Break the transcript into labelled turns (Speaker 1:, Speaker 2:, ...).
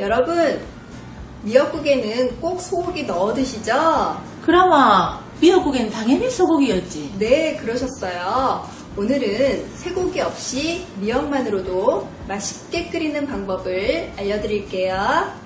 Speaker 1: 여러분 미역국에는 꼭 소고기 넣어 드시죠?
Speaker 2: 그라마 미역국엔 당연히 소고기였지.
Speaker 1: 네 그러셨어요. 오늘은 쇠고기 없이 미역만으로도 맛있게 끓이는 방법을 알려드릴게요.